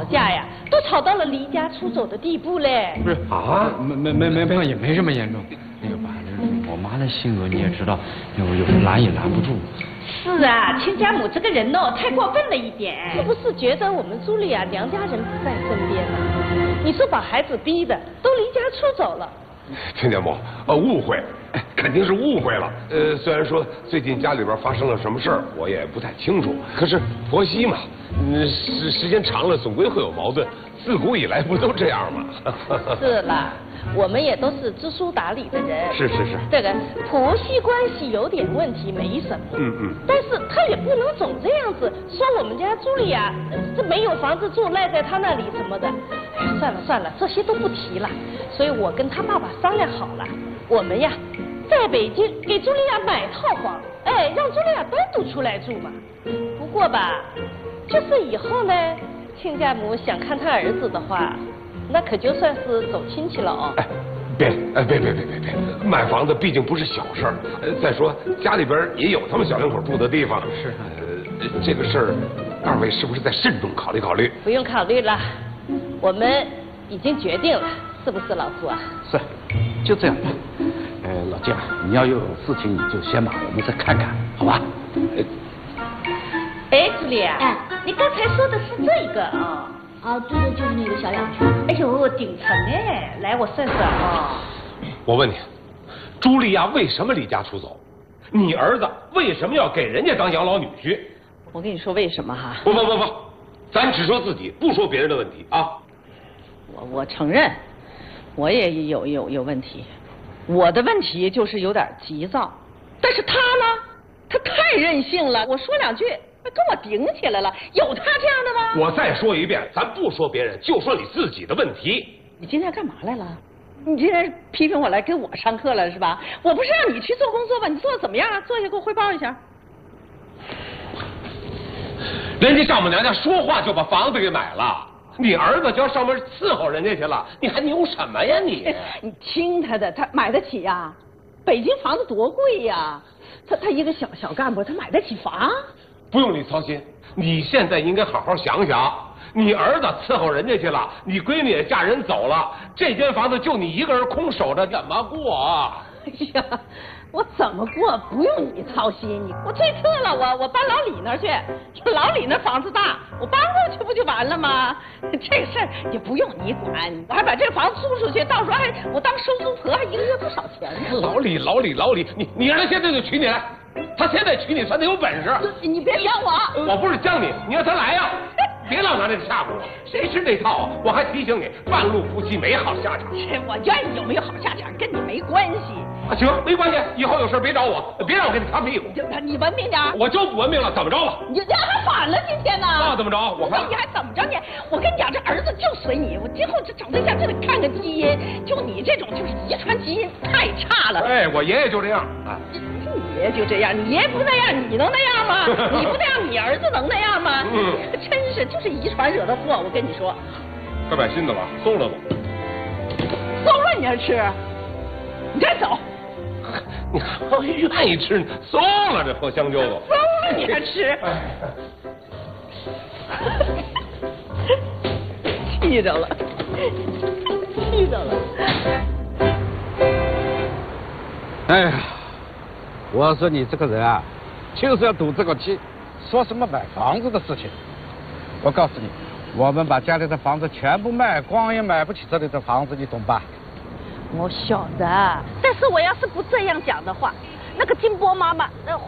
吵架呀，都吵到了离家出走的地步嘞。不是啊没没没没没也没这么严重。那个吧，那个我妈的性格你也知道，有有时候拦也拦不住。是啊，亲家母这个人哦，太过分了一点。是不是觉得我们朱莉啊娘家人不在身边吗？你说把孩子逼的都离家出走了，亲家母，呃，误会，肯定是误会了。呃，虽然说最近家里边发生了什么事儿，我也不太清楚。可是婆媳嘛，嗯，时时间长了总归会有矛盾，自古以来不都这样吗？是啦，我们也都是知书达理的人。是是是这个婆媳关系有点问题没什么。嗯嗯但是他也不能总这样子说我们家朱莉亚呃这没有房子住，赖在他那里什么的。算了算了，这些都不提了。所以我跟他爸爸商量好了，我们呀在北京给朱莉亚买套房，哎，让朱莉亚单独出来住嘛。不过吧，就是以后呢，亲家母想看他儿子的话，那可就算是走亲戚了哦。哎，别，哎，别别别别别，买房子毕竟不是小事儿。呃，再说家里边也有他们小两口住的地方。是呃，这个事儿，二位是不是再慎重考虑考虑？不用考虑了，我们已经决定了，是不是老朱啊？是，就这样吧。呃，老金啊，你要有事情你就先忙，我们再看看，好吧？呃哎，朱莉啊，哎你刚才说的是这个啊、啊，对对，就是那个小两居。哎呦，顶层哎，来我算算啊、我问你，茱莉亚为什么离家出走？你儿子为什么要给人家当养老女婿？我跟你说为什么哈？不不不不，咱只说自己，不说别人的问题啊。我我承认，我也有有有问题，我的问题就是有点急躁，但是他呢，他太任性了，我说两句，他跟我顶起来了，有他这样的吗？我再说一遍，咱不说别人，就说你自己的问题。你今天干嘛来了？你今天批评我来给我上课了是吧？我不是让你去做工作吗？你做的怎么样啊？坐下给我汇报一下。人家丈母娘家说话就把房子给买了，你儿子就要上门伺候人家去了，你还牛什么呀你？你听他的，他买得起呀、北京房子多贵呀、他他一个小小干部，他买得起房？不用你操心，你现在应该好好想想，你儿子伺候人家去了，你闺女也嫁人走了，这间房子就你一个人空守着，怎么过啊？哎呀，我怎么过不用你操心，你我最次了，我我搬老李那儿去，这老李那房子大，我搬过去不就完了吗？这事儿也不用你管，我还把这房子租出去，到时候还我当收租婆，还一个月不少钱呢。老李，老李，老李，你你让他现在就娶你来，他现在娶你算他有本事。你你别讲我，我不是将你，你让他来呀、别老拿这个吓唬我，谁吃这套啊？我还提醒你，半路夫妻没好下场。这我愿意有没有好下场跟你没关系，啊，行，没关系，以后有事别找我，别让我给你擦屁股。你文明点我就不文明了，怎么着吧？你这还反了今天呢？那怎么着我看你还怎么着你？我跟你讲，这儿子就随你，我今后这找对象就得看看基因，就你这种就是遗传基因太差了。哎，我爷爷就这样啊。你爷爷就这样，你爷不那样，你能那样吗？你不那样，你儿子能那样吗？嗯真是就是遗传惹的祸，我跟你说，快买新的吧，馊了吧？馊了你还吃？你赶紧走，你还愿意吃？馊了这破香蕉都。馊了你还吃？气着了，气着了。哎呀，我说你这个人啊，就是要赌这个气，说什么买房子的事情。我告诉你，我们把家里的房子全部卖光，也买不起这里的房子，你懂吧？我晓得，但是我要是不这样讲的话，那个金波妈妈那、呃、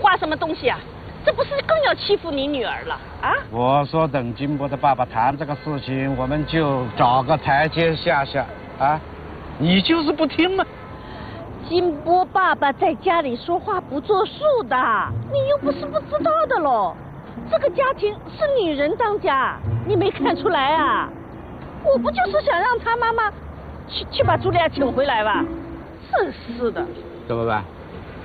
画什么东西啊？这不是更要欺负你女儿了啊？我说等金波的爸爸谈这个事情，我们就找个台阶下下啊。你就是不听嘛。金波爸爸在家里说话不作数的，你又不是不知道的喽。这个家庭是女人当家，你没看出来啊？我不就是想让他妈妈去去把朱莉亚请回来吧？真是的。怎么办？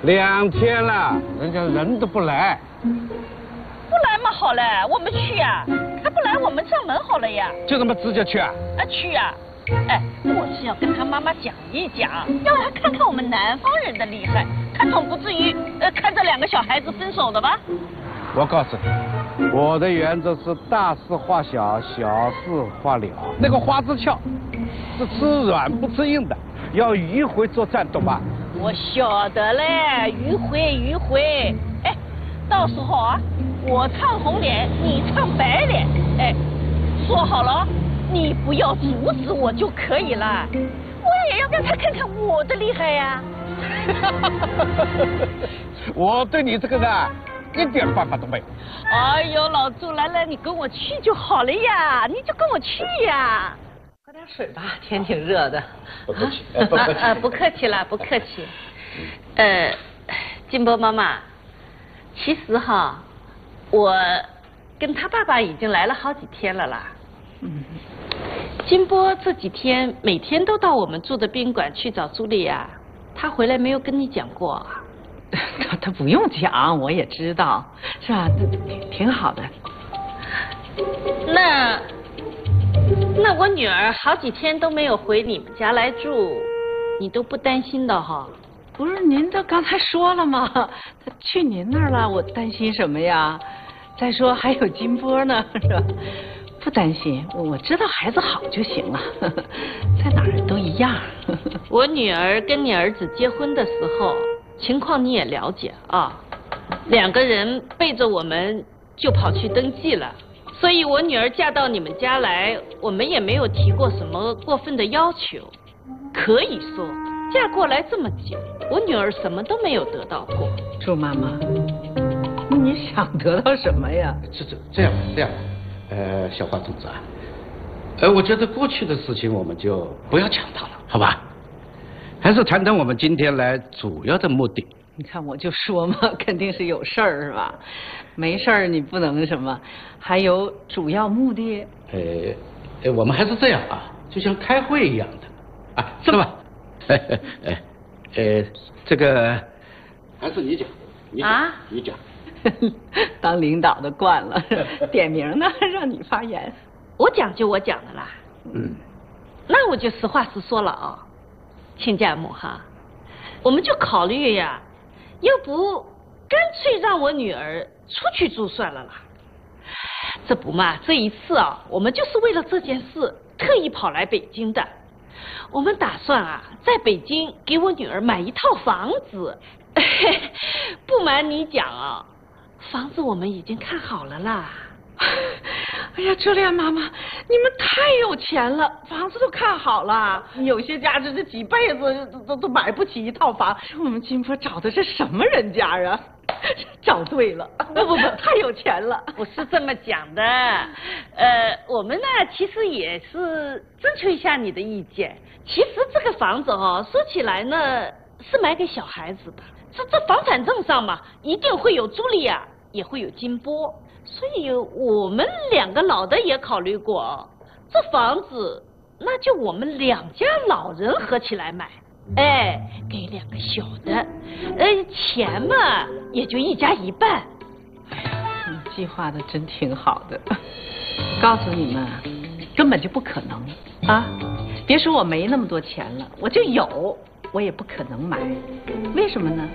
两天了，人家人都不来。不来嘛，好嘞，我们去呀、他不来，我们上门好了呀。就这么直接去啊？啊，去呀、哎，我是要跟他妈妈讲一讲，让他看看我们南方人的厉害，他总不至于呃看着两个小孩子分手的吧？我告诉你，我的原则是大事化小，小事化了。那个花枝俏是吃软不吃硬的，要迂回作战，懂吧？我晓得嘞，迂回迂回。哎，到时候啊，我唱红脸，你唱白脸。哎，说好了，你不要阻止我就可以了。我也要让他看看我的厉害呀、我对你这个人啊，一点办法都没有。哎呦，老朱，来来，你跟我去就好了呀，你就跟我去呀。喝点水吧，天挺热的。不客气啊啊啊，不客气了，不客气。呃，金波妈妈，其实哈，我跟他爸爸已经来了好几天了啦。嗯，金波这几天每天都到我们住的宾馆去找朱莉亚，他回来没有跟你讲过啊？他他不用讲，我也知道，是吧？挺挺好的。那那我女儿好几天都没有回你们家来住，你都不担心的哈？不是您这刚才说了吗？她去您那儿了，我担心什么呀？再说还有金波呢，是吧？不担心，我知道孩子好就行了，在哪儿都一样。我女儿跟你儿子结婚的时候，情况你也了解啊，两个人背着我们就跑去登记了，所以我女儿嫁到你们家来，我们也没有提过什么过分的要求。可以说，嫁过来这么久，我女儿什么都没有得到过。周妈妈，你想得到什么呀？这这这样吧这样吧，呃，小花同志啊，呃，我觉得过去的事情我们就不要讲它了，好吧？还是谈谈我们今天来主要的目的。你看我就说嘛，肯定是有事儿是吧？没事儿你不能什么，还有主要目的。呃，哎，我们还是这样啊，就像开会一样的，啊，是吧？哎 哎呃，这个还是你讲，你讲，啊你讲。当领导的惯了，点名呢，让你发言。我讲就我讲的啦，嗯，那我就实话实说了啊，亲家母哈，我们就考虑呀，要不干脆让我女儿出去住算了啦。这不嘛，这一次啊，我们就是为了这件事特意跑来北京的。我们打算啊，在北京给我女儿买一套房子。不瞒你讲啊，房子我们已经看好了啦。哎呀，朱莲妈妈，你们太有钱了，房子都看好了。有些家这这几辈子都都都买不起一套房。我们金波找的是什么人家啊？找对了，不不不，太有钱了。我是这么讲的，呃，我们呢其实也是征求一下你的意见。其实这个房子哦，说起来呢是买给小孩子的，这这房产证上嘛，一定会有朱莉亚，也会有金波，所以我们两个老的也考虑过，这房子那就我们两家老人合起来买。哎，给两个小的，呃，钱嘛也就一家一半。哎你计划的真挺好的，告诉你们，根本就不可能啊！别说我没那么多钱了，我就有，我也不可能买。为什么呢？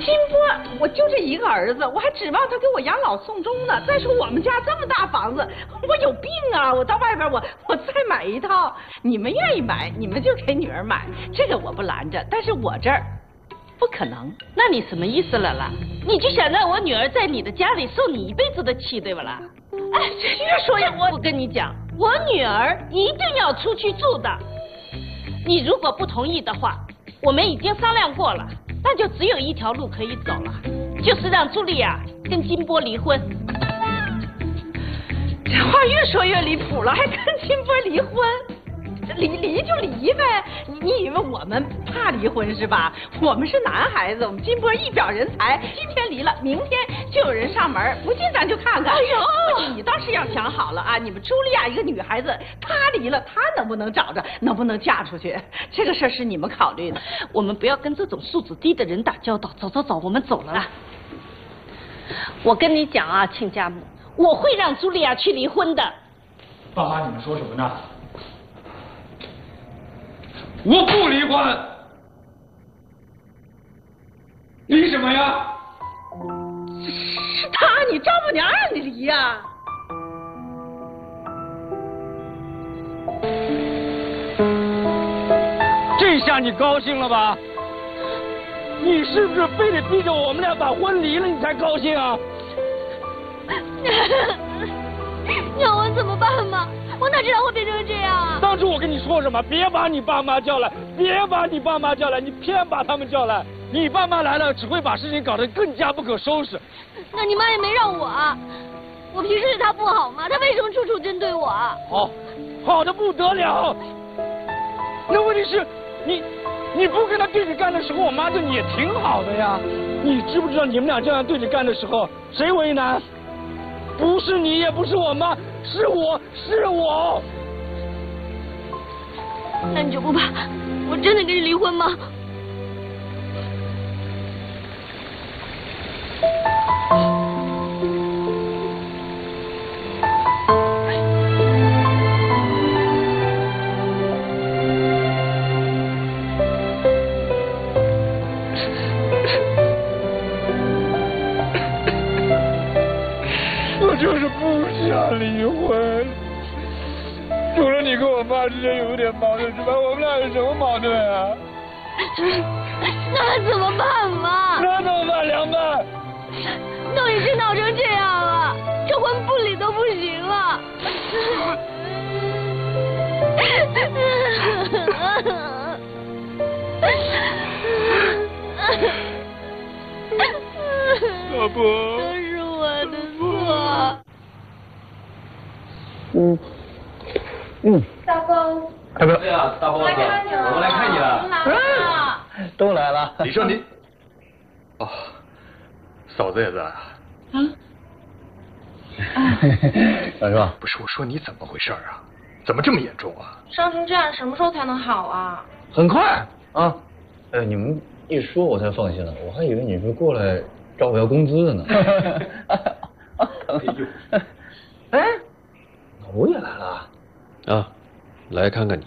金波，我就这一个儿子，我还指望他给我养老送终呢。再说我们家这么大房子，我有病啊！我到外边我我再买一套，你们愿意买，你们就给女儿买，这个我不拦着。但是我这儿不可能。那你什么意思了啦？你就想让我女儿在你的家里受你一辈子的气，对不啦？哎，越说越我我跟你讲，我女儿一定要出去住的。你如果不同意的话，我们已经商量过了，那就只有一条路可以走了，就是让朱莉亚跟金波离婚。这话越说越离谱了，还跟金波离婚？离离就离呗，你你以为我们怕离婚是吧？我们是男孩子，我们金波一表人才，今天离了，明天就有人上门，不信咱就看看。哎呦，你倒是要想好了啊！你们茱莉亚一个女孩子，她离了，她能不能找着，能不能嫁出去？这个事儿是你们考虑的。我们不要跟这种素质低的人打交道。走走走，我们走了啦。我跟你讲啊，亲家母，我会让茱莉亚去离婚的。爸妈，你们说什么呢？我不离婚，离什么呀？是他，你丈母娘让你离呀、这下你高兴了吧？你是不是非得逼着我们俩把婚离了，你才高兴啊？让我怎么办嘛？我哪知道会变成这样啊！当初我跟你说什么？别把你爸妈叫来，别把你爸妈叫来，你偏把他们叫来。你爸妈来了，只会把事情搞得更加不可收拾。那你妈也没让我啊！我平时对她不好吗？她为什么处处针对我啊？好，好的不得了。那问题是，你你不跟她对着干的时候，我妈对你也挺好的呀。你知不知道你们俩这样对着干的时候，谁为难？不是你，也不是我妈，是我是我。那你就不怕我真的跟你离婚吗？老婆。都是我的错。嗯嗯，大公，大哥，哎呀，大 boss，我们来看你了。都来了。李胜你，哦，嫂子也在啊。大哥，不是我说你怎么回事啊？怎么这么严重啊？伤成这样，什么时候才能好啊？很快啊。哎，你们一说我才放心了，我还以为你是过来找我要工资的呢。哎，老吴也来了，啊，来看看你。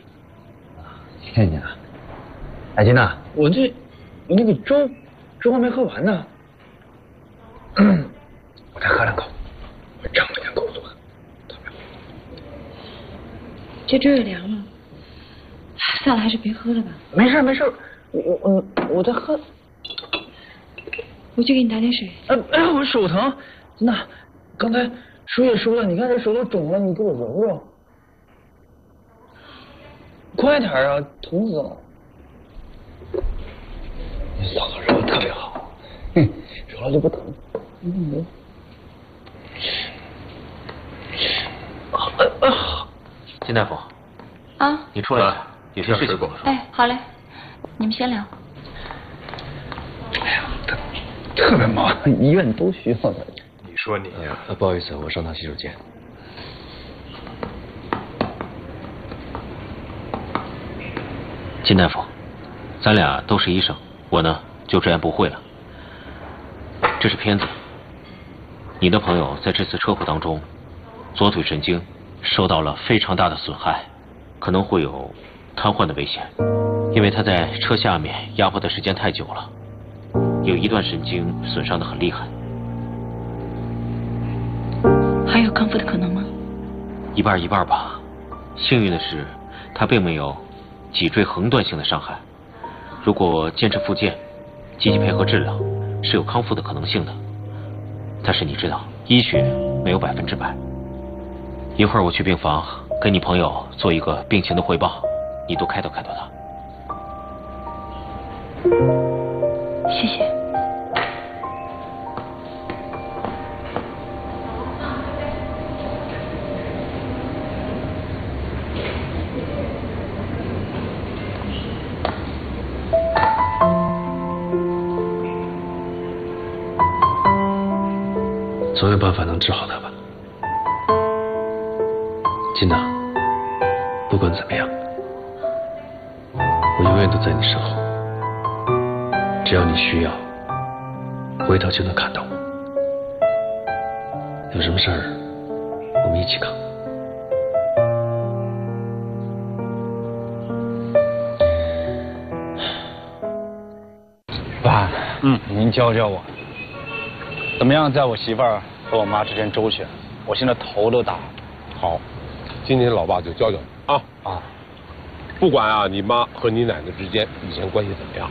谢谢你啊。哎，金娜，我这我那个粥粥还没喝完呢，我再喝两口，我长了点口酸。这粥也凉了，算了，还是别喝了吧。没事没事，我我我我再喝。我去给你打点水。哎哎，我手疼，金娜，刚才输液输了，你看这手都肿了，你给我揉揉。快点啊，疼死了！你嫂子揉的特别好，哼，揉了就不疼。嗯。金大夫，啊，你出来，有些事情跟我说。哎，好嘞，你们先聊。特别忙，医院都需要的。你说你呀、呃，不好意思，我上趟洗手间。金大夫，咱俩都是医生，我呢就直言不讳了。这是片子，你的朋友在这次车祸当中，左腿神经受到了非常大的损害，可能会有瘫痪的危险，因为他在车下面压迫的时间太久了，有一段神经损伤的很厉害。还有康复的可能吗？一半一半吧。幸运的是，他并没有脊椎横断性的伤害。如果坚持复健，积极配合治疗，是有康复的可能性的。但是你知道，医学没有百分之百。一会儿我去病房跟你朋友做一个病情的汇报，你多开导开导他。谢谢。总有办法能治好他吧。金娜，不管怎么样，我永远都在你身后。只要你需要，回头就能看到我。有什么事儿我们一起扛。爸，嗯，您教教我，怎么样在我媳妇儿和我妈之间周旋？我现在头都大了。好，今天老爸就教教你啊啊！不管啊，你妈和你奶奶之间以前关系怎么样，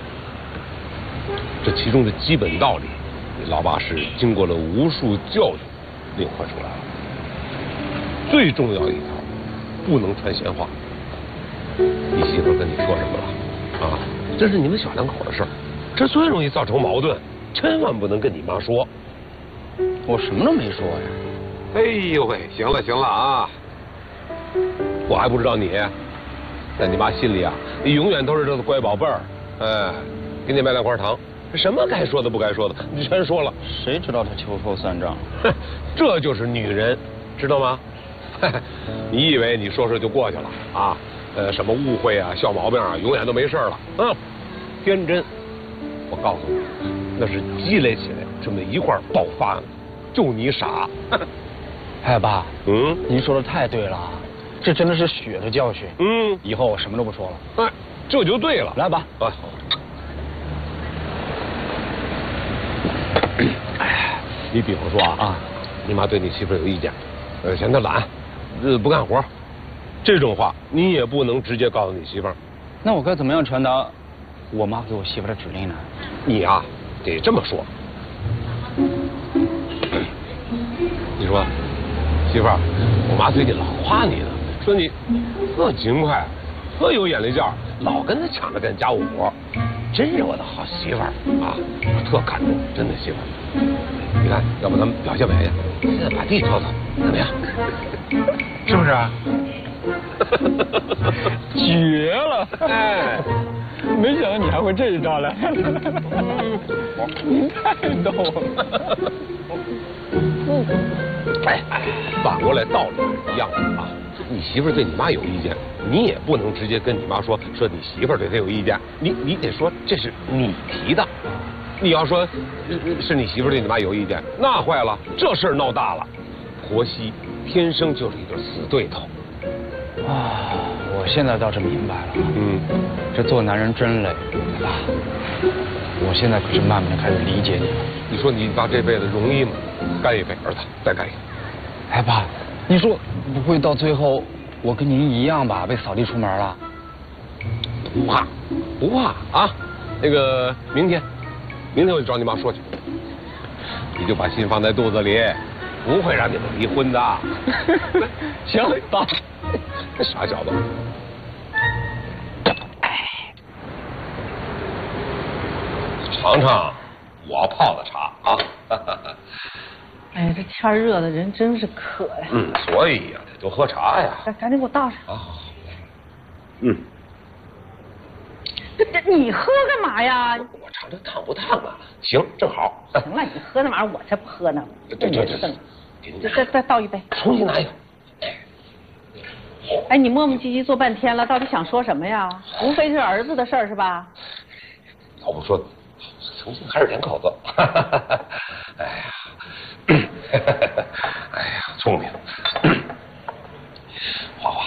这其中的基本道理，你老爸是经过了无数教育领会出来了。最重要一条，不能传闲话。你媳妇跟你说什么了？啊，这是你们小两口的事儿，这最容易造成矛盾，千万不能跟你妈说。我什么都没说呀。哎呦喂，行了行了啊！我还不知道你，在你妈心里啊，你永远都是这个乖宝贝儿。哎，给你买两块糖，什么该说的不该说的，你全说了。谁知道他秋后算账？哼，这就是女人，知道吗？你以为你说说就过去了啊？呃，什么误会啊、小毛病啊，永远都没事了。嗯，天真。我告诉你，那是积累起来这么一块爆发呢。就你傻。哎，爸，嗯，您说的太对了，这真的是血的教训。嗯，以后我什么都不说了。哎，这就对了。来吧。啊。哎，你比方说啊，啊，你妈对你媳妇有意见，呃，嫌她懒，呃，不干活，这种话你也不能直接告诉你媳妇儿。那我该怎么样传达我妈给我媳妇的指令呢？你啊，得这么说。说，媳妇儿，我妈最近老夸你呢，说你特勤快，特有眼力劲儿，老跟她抢着干家务活，真是我的好媳妇儿啊！我特感动，真的媳妇儿。你看，要不咱们表现表现，现在把地拖拖，怎么样？是不是？绝了！哎，没想到你还会这一招来，您太逗了。哎，反过来道理是一样的啊。你媳妇对你妈有意见，你也不能直接跟你妈说说你媳妇对她有意见，你你得说这是你提的。你要说是你媳妇对你妈有意见，那坏了，这事儿闹大了。婆媳天生就是一对死对头。啊，我现在倒是明白了。嗯，这做男人真累，爸。我现在可是慢慢的开始理解你了。你说你爸这辈子容易吗？干一杯，儿子，再干一个。哎，爸，你说不会到最后我跟您一样吧，被扫地出门了？不怕，不怕啊！那个明天，明天我就找你妈说去，你就把心放在肚子里，不会让你们离婚的。行，爸。傻小子。尝尝我泡的茶啊！哎呀，这天热的人真是渴呀。嗯，所以呀，得多喝茶呀。赶赶紧给我倒上。好好好。嗯。这这你喝干嘛呀？我尝尝烫不烫啊？行，正好。行了，你喝那玩意儿，我才不喝呢。对对对。再再再倒一杯。重新拿一个。哎，你磨磨唧唧坐半天了，到底想说什么呀？无非是儿子的事儿是吧？老不说，重庆还是两口子。哎呀，聪明。花花，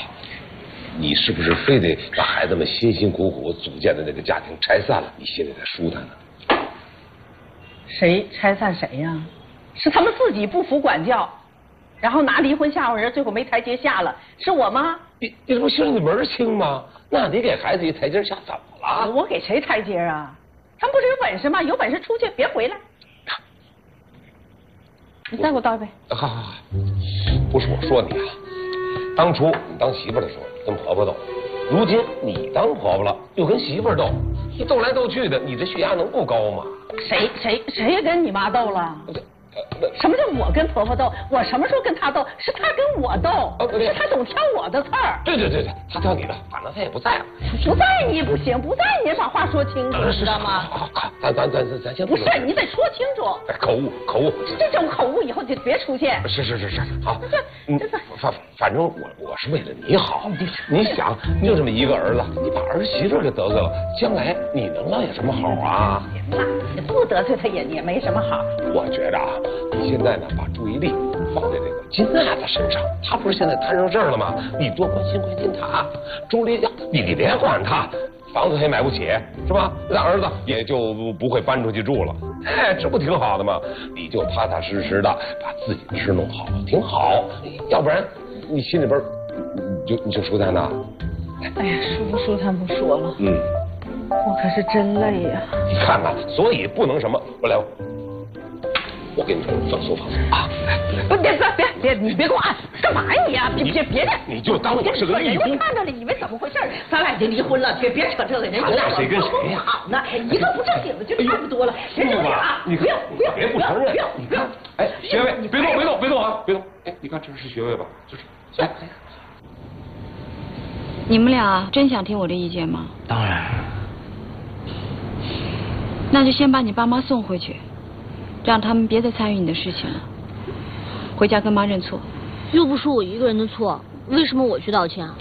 你是不是非得把孩子们辛辛苦苦组建的那个家庭拆散了，你心里才舒坦呢？谁拆散谁呀？是他们自己不服管教。然后拿离婚吓唬人，最后没台阶下了，是我吗？你你这不心里门儿清吗？那你给孩子一台阶下，怎么了？我给谁台阶啊？他们不是有本事吗？有本事出去，别回来。你再给我倒一杯。好好好，不是我说你啊，当初你当媳妇的时候跟婆婆斗，如今你当婆婆了又跟媳妇斗，你斗来斗去的，你这血压能不高吗？谁谁谁也跟你妈斗了？什么叫我跟婆婆斗？我什么时候跟她斗？是她跟我斗，是她总挑我的刺儿。对对对对，她挑你的，反正她也不在了。不在你也不行，不在你也把话说清楚，知道吗？好，好，咱咱咱咱咱先不是，你得说清楚。哎口误，口误。这种口误以后就别出现。是是是是，好。这这反反正我我是为了你好。你想，你就这么一个儿子，你把儿媳妇给得罪了，将来你能落下什么好啊？那不得罪她也也没什么好。我觉着啊，你现在呢，把注意力放在这个金娜的身上，她不是现在摊上事儿了吗？你多关心关心她。钟离家，你你别管她，房子她也买不起，是吧？那儿子也就不会搬出去住了。哎，这不挺好的吗？你就踏踏实实的把自己的事弄好，挺好。要不然你心里边你就你就舒坦呐。哎呀，舒不舒坦不说了，嗯，我可是真累呀。你看看，所以不能什么，我来，我给你放松放松啊。不，别别别别，你别给我按，干嘛呀你呀？别别别的，你就当我是个义工人家看着了，以为怎么回事？咱俩已经离婚了，别别扯这个，人家俩谁跟谁呀好呢，一个不正经的就差不多了。人家啊，你不要不要别不承认不要，你看，哎，学位，你别动别动别动啊，别动。哎，你看这是学位吧？就是，来。你们俩真想听我的意见吗？当然。那就先把你爸妈送回去，让他们别再参与你的事情了。回家跟妈认错。又不是我一个人的错，为什么我去道歉啊？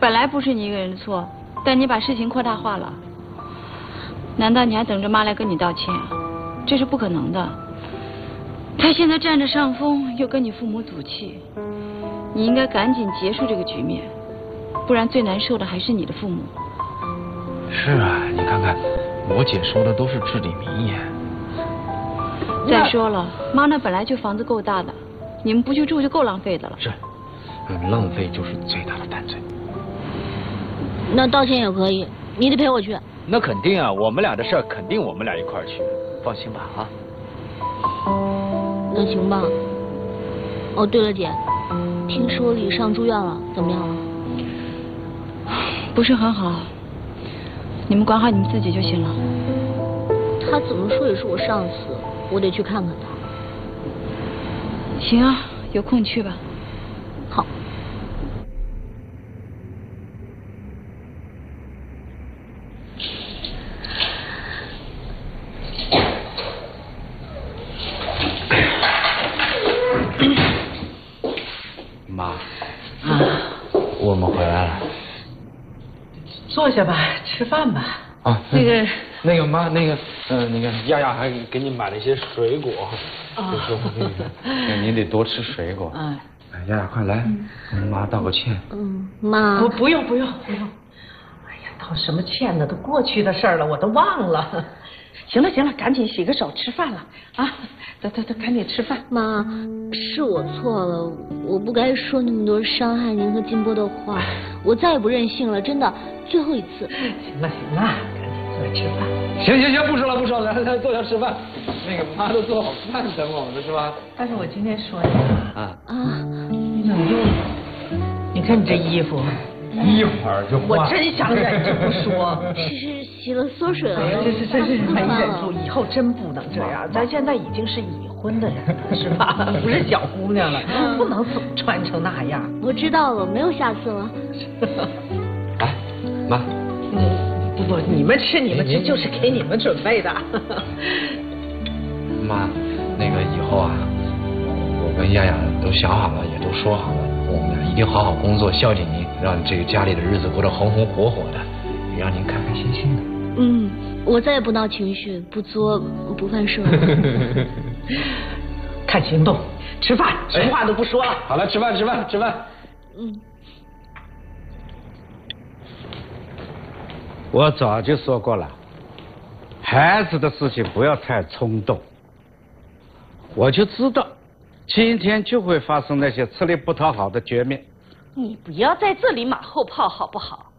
本来不是你一个人的错，但你把事情扩大化了。难道你还等着妈来跟你道歉啊？这是不可能的。她现在占着上风，又跟你父母赌气，你应该赶紧结束这个局面，不然最难受的还是你的父母。是啊，你看看，我姐说的都是至理名言。再说了，妈那本来就房子够大的，你们不去住就够浪费的了。是，浪费就是最大的犯罪。那道歉也可以，你得陪我去。那肯定啊，我们俩的事儿肯定我们俩一块儿去，放心吧啊。那行吧。哦，对了，姐，听说李尚住院了，怎么样了？不是很好，你们管好你们自己就行了。他怎么说也是我上司，我得去看看他。行啊，有空去吧。好。妈，啊，我们回来了。坐下吧，吃饭吧。啊，那个，那个妈，那个，嗯，那个亚亚还给你买了一些水果，啊就说那个，那您得多吃水果。嗯，哎，丫丫，快来，跟妈道个歉。嗯，妈。不不用不用不用。哎呀，道什么歉呢？都过去的事儿了，我都忘了。行了行了，赶紧洗个手，吃饭了啊！走走走，赶紧吃饭。妈，是我错了，我不该说那么多伤害您和金波的话，我再也不任性了，真的，最后一次。行了行了，赶紧坐下吃饭。行行行，不说了不说了，来来坐下吃饭。那个妈都做好饭等我们了是吧？但是我今天说你啊啊，你怎么就？你看你这衣服，一会儿就我真想忍着不说。是是洗了缩水了。这是真是没忍住，以后真不能这样。咱现在已经是已婚的人了，是吧？不是小姑娘了，不能总穿成那样。我知道了，没有下次了。来，妈，嗯，不不，你们吃你们吃，就是给你们准备的。妈，那个以后啊，我跟丫丫都想好了，也都说好了，我们俩一定好好工作，孝敬您，让这个家里的日子过得红红火火的，也让您开开心心的。嗯，我再也不闹情绪，不作，不犯事了。看行动，吃饭，什么话都不说了。好了，吃饭吃饭吃饭。嗯，我早就说过了，孩子的事情不要太冲动。我就知道，今天就会发生那些吃力不讨好的局面。你不要在这里马后炮好不好？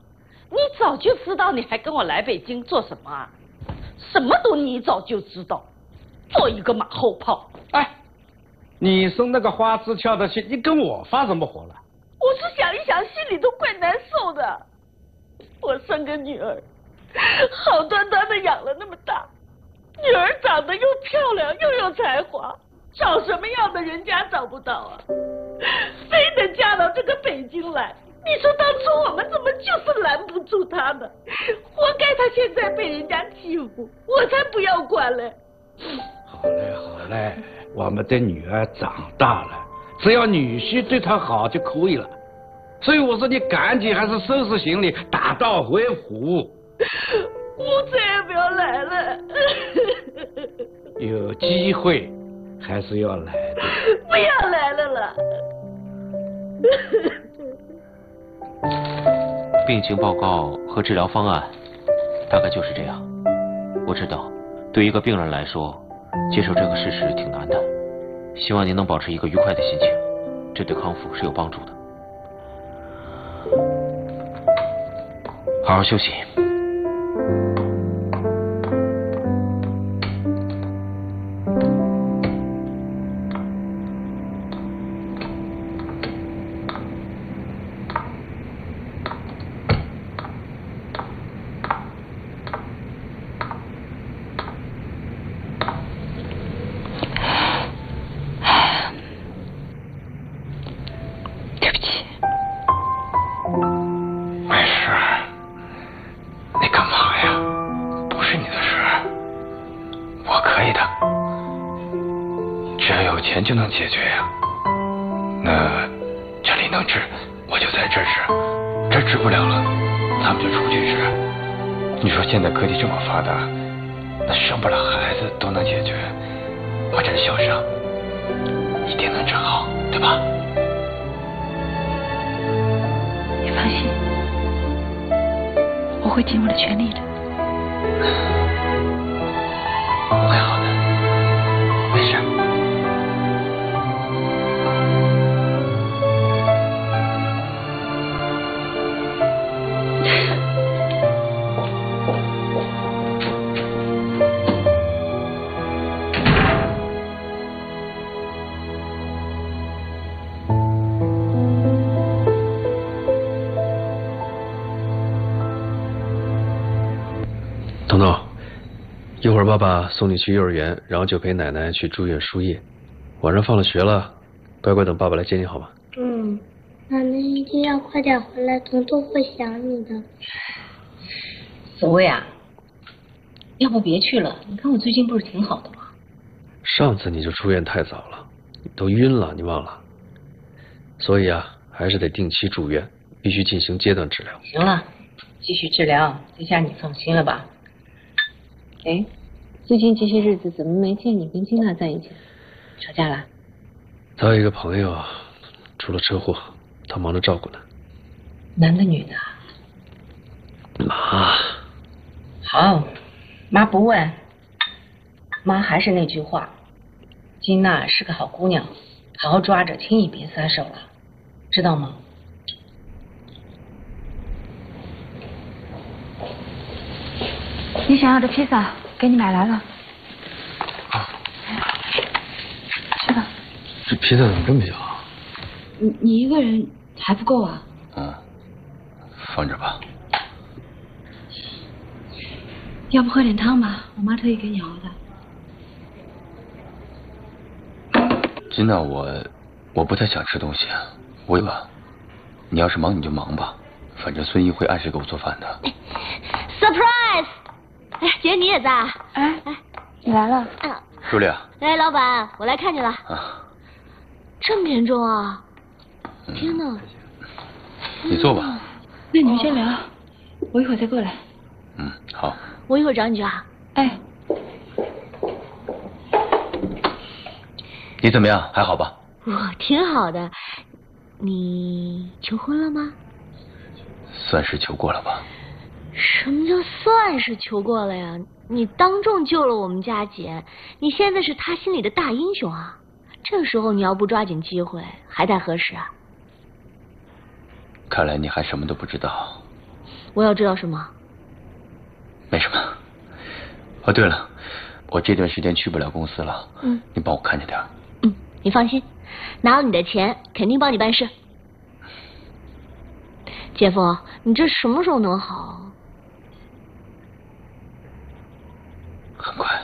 你早就知道，你还跟我来北京做什么啊？什么都你早就知道，做一个马后炮。哎，你生那个花枝俏的气，你跟我发什么火了？我是想一想，心里都怪难受的。我生个女儿，好端端的养了那么大，女儿长得又漂亮又有才华，找什么样的人家找不到啊？非得嫁到这个北京来。你说当初我们怎么就是拦不住她呢？活该她现在被人家欺负，我才不要管嘞！好嘞，好嘞，我们的女儿长大了，只要女婿对她好就可以了。所以我说你赶紧还是收拾行李，打道回府。我再也不要来了。有机会还是要来的。不要来了了。病情报告和治疗方案大概就是这样。我知道，对一个病人来说，接受这个事实挺难的。希望您能保持一个愉快的心情，这对康复是有帮助的。好好休息。能解决呀。那这里能治，我就在这治；这治不了了，咱们就出去治。你说现在科技这么发达，那生不了孩子都能解决，我这小伤，一定能治好，对吧？你放心，我会尽我的全力的。一会儿爸爸送你去幼儿园，然后就陪奶奶去住院输液。晚上放了学了，乖乖等爸爸来接你好吗？嗯，奶奶一定要快点回来，彤彤会想你的。所谓啊，要不别去了？你看我最近不是挺好的吗？上次你就出院太早了，都晕了，你忘了？所以啊，还是得定期住院，必须进行阶段治疗。行了，继续治疗，这下你放心了吧？哎，最近这些日子怎么没见你跟金娜在一起？吵架了？他有一个朋友出了车祸，他忙着照顾呢。男的女的？妈，好，妈不问。妈还是那句话，金娜是个好姑娘，好好抓着，轻易别撒手了，知道吗？你想要的披萨给你买来了，啊吃吧。这披萨怎么这么小？你你一个人还不够啊？嗯，放着吧。要不喝点汤吧，我妈特意给你熬的。金娜，我我不太想吃东西，我吧，你要是忙你就忙吧，反正孙一会按时给我做饭的。Surprise！哎，姐你也在啊？哎哎，你来了。啊，朱莉啊，哎，老板，我来看你了。啊，这么严重啊？天哪！你坐吧。那你们先聊，我一会儿再过来。嗯，好。我一会儿找你去啊。哎，你怎么样？还好吧？我挺好的。你求婚了吗？算是求过了吧。什么叫算是求过了呀？你当众救了我们家姐，你现在是他心里的大英雄啊！这时候你要不抓紧机会，还待何时啊？看来你还什么都不知道。我要知道什么？没什么。哦，对了，我这段时间去不了公司了，嗯，你帮我看着点。嗯，你放心，拿了你的钱，肯定帮你办事。姐夫，你这什么时候能好？很快。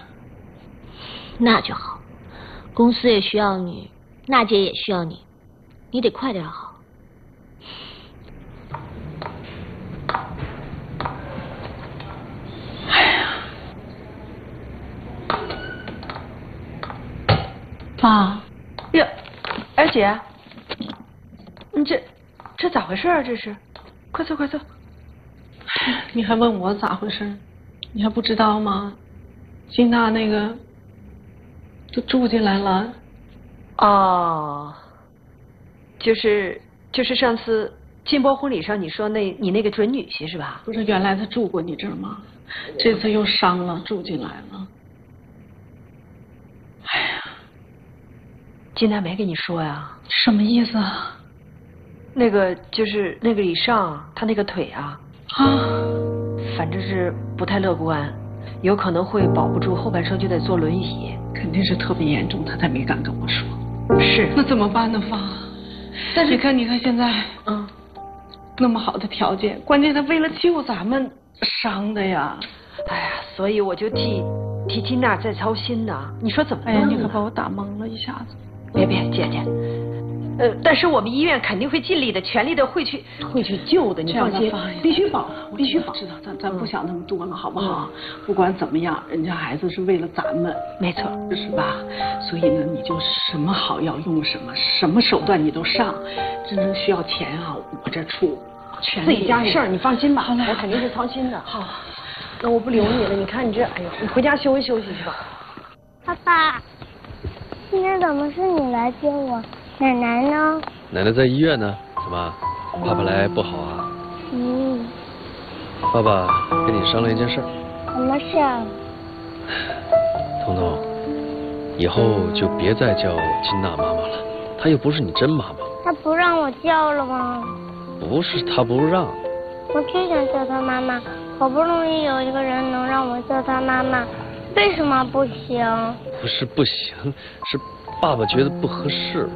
那就好，公司也需要你，娜姐也需要你，你得快点好。妈，哟，儿哎，姐，你这这咋回事啊？这是，快坐快坐。你还问我咋回事？你还不知道吗？金娜那个都住进来了。哦，就是就是上次金波婚礼上你说那你那个准女婿是吧？不是原来他住过你这儿吗？这次又伤了，住进来了。哎呀，金娜没跟你说呀？什么意思啊？那个就是那个李尚，他那个腿啊，啊，反正是不太乐观，有可能会保不住，后半生就得坐轮椅。肯定是特别严重，他才没敢跟我说。是，那怎么办呢，芳？但是你看，你看现在，嗯，那么好的条件，关键他为了救咱们伤的呀。哎呀，所以我就替替金娜在操心呢。你说怎么哎呀，弄啊你可把我打懵了一下子。别别，姐姐，呃，但是我们医院肯定会尽力的，全力的会去会去救的，你放心，必须保，必须保。知道，咱咱不想那么多了，好不好？不管怎么样，人家孩子是为了咱们，没错，是吧？所以呢，你就什么好药用什么，什么手段你都上。真正需要钱啊，我这出，全自己家力事儿，你放心吧，好嘞我肯定是操心的。好，那我不留你了，你看你这，哎呦，你回家休息休息去吧。爸爸，今天怎么是你来接我？奶奶呢？奶奶在医院呢，怎么？爸爸来不好啊？嗯，爸爸跟你商量一件事儿，什么事啊？彤彤，以后就别再叫金娜妈妈了，她又不是你真妈妈。她不让我叫了吗？不是她不让，我就想叫她妈妈，好不容易有一个人能让我叫她妈妈，为什么不行？不是不行，是爸爸觉得不合适，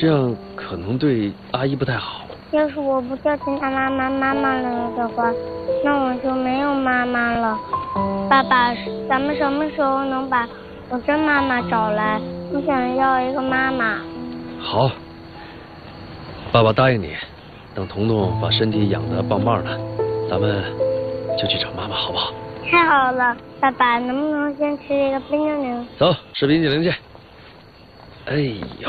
这样可能对阿姨不太好。要是我不叫金娜妈妈妈妈了的话，那我就没有妈妈了。爸爸，咱们什么时候能把我真妈妈找来？我想要一个妈妈。好，爸爸答应你，等彤彤把身体养得棒棒的，咱们就去找妈妈，好不好？太好了，爸爸，能不能先吃一个冰激凌？走，吃冰激凌去。哎呦。